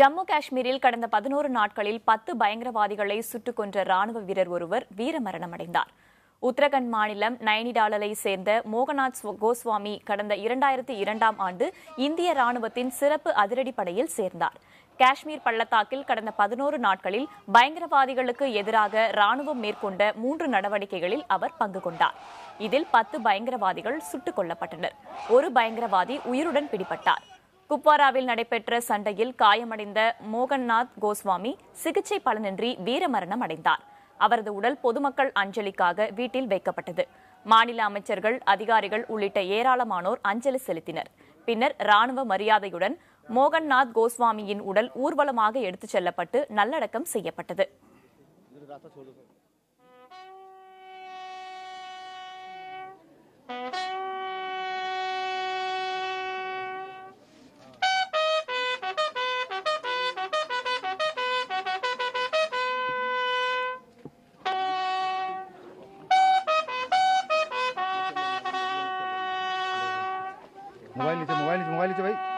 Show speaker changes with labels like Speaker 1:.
Speaker 1: ஜம்மு காஷ்மீரில் கடந்த பதினோரு நாட்களில் பத்து பயங்கரவாதிகளை சுட்டுக் கொன்ற ராணுவ வீரர் ஒருவர் வீரமரணமடைந்தார் உத்தரகண்ட் மாநிலம் நைனிடாலலை சேர்ந்த மோகநாத் கோஸ்வாமி கடந்த இரண்டாயிரத்தி இரண்டாம் ஆண்டு இந்திய ராணுவத்தின் சிறப்பு அதிரடிப்படையில் சேர்ந்தார். காஷ்மீர் பள்ளத்தாக்கில் கடந்த பதினோரு நாட்களில் பயங்கரவாதிகளுக்கு எதிராக ராணுவம் மேற்கொண்ட மூன்று நடவடிக்கைகளில் அவர் பங்கு கொண்டார். இதில் பத்து பயங்கரவாதிகள் சுட்டுக் கொல்லப்பட்டனர். ஒரு பயங்கரவாதி உயிருடன் பிடிபட்டார். குப்வாராவில் நடைபெற்ற சண்டையில் காயமடைந்த மோகன்நாத் கோஸ்வாமி சிகிச்சை பலனின்றி வீரமரணம் அடைந்தார். அவரது உடல் பொதுமக்கள் அஞ்சலிக்காக வீட்டில் வைக்கப்பட்டது. மாநில அமைச்சர்கள் அதிகாரிகள் உள்ளிட்ட ஏராளமானோர் அஞ்சலி செலுத்தினர். பின்னர் ராணுவ மரியாதையுடன் மோகன்நாத் கோஸ்வாமியின் உடல் ஊர்வலமாக எடுத்துச் செல்லப்பட்டு நல்லடக்கம் செய்யப்பட்டது.
Speaker 2: मोबाइल नीचे मोबाइल नीचे मोबाइल नीचे भाई।